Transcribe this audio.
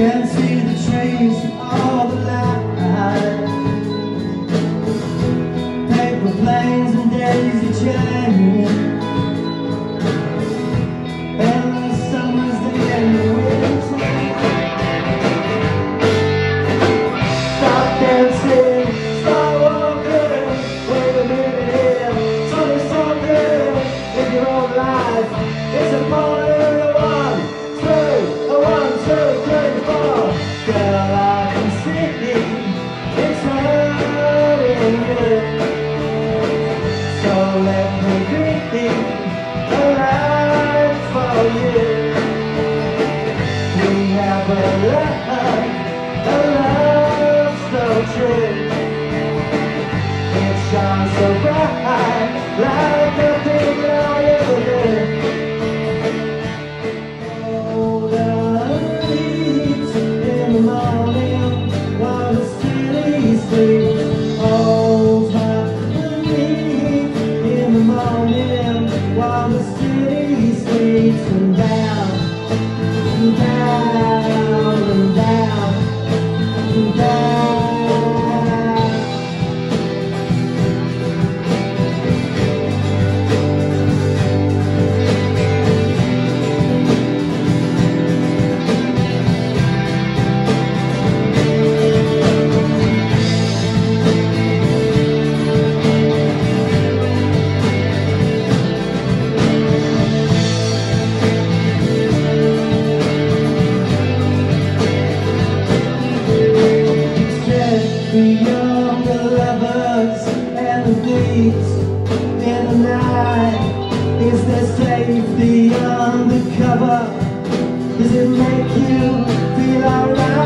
Can't see the trace all the light Paper planes and daisy chains beyond the lovers and the deeds in the night? Is there safety under cover? Does it make you feel alright?